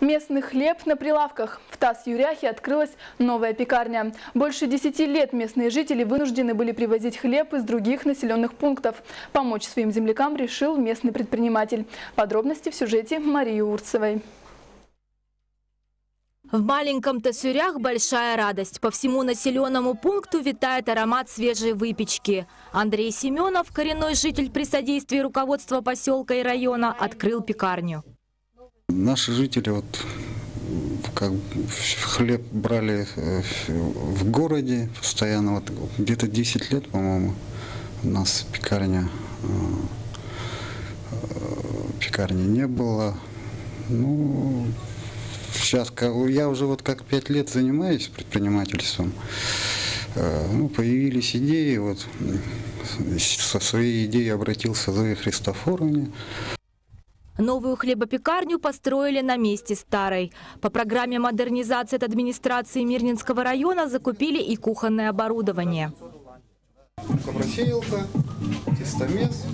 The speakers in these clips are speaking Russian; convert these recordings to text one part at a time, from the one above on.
Местный хлеб на прилавках. В Тас-Юряхе открылась новая пекарня. Больше 10 лет местные жители вынуждены были привозить хлеб из других населенных пунктов. Помочь своим землякам решил местный предприниматель. Подробности в сюжете Марии Урцевой. В маленьком Тасюрях большая радость. По всему населенному пункту витает аромат свежей выпечки. Андрей Семенов, коренной житель при содействии руководства поселка и района, открыл пекарню. Наши жители вот как хлеб брали э, в городе постоянно, вот где-то 10 лет, по-моему, у нас пекарня, э, э, пекарни не было. Ну, сейчас я уже вот как 5 лет занимаюсь предпринимательством. Ну, появились идеи, вот со своей идеей обратился Зоя Христофоровне. Новую хлебопекарню построили на месте старой. По программе модернизации от администрации Мирнинского района закупили и кухонное оборудование. Просеялка, тестомес,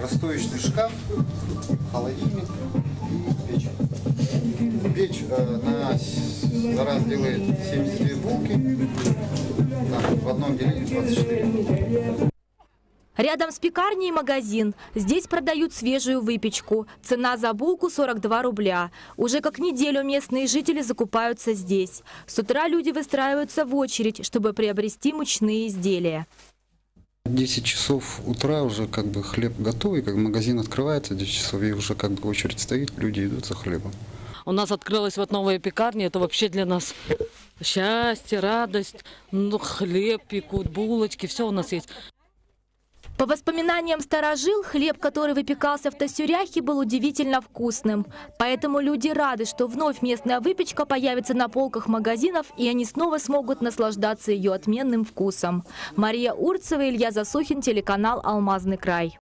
расстоечный шкаф, холодильник и печь. Печь э, на, за раз делает 72 булки, так, в одном делении 24. Рядом с пекарней магазин. Здесь продают свежую выпечку. Цена за булку 42 рубля. Уже как неделю местные жители закупаются здесь. С утра люди выстраиваются в очередь, чтобы приобрести мучные изделия. 10 часов утра уже как бы хлеб готовый, как магазин открывается 10 часов, и уже как бы очередь стоит, люди идут за хлебом. У нас открылась вот новая пекарня, это вообще для нас счастье, радость, ну, хлеб пекут, булочки, все у нас есть. По воспоминаниям старожил, хлеб, который выпекался в Тасюряхе, был удивительно вкусным. Поэтому люди рады, что вновь местная выпечка появится на полках магазинов, и они снова смогут наслаждаться ее отменным вкусом. Мария Урцева, Илья Засухин, телеканал «Алмазный край».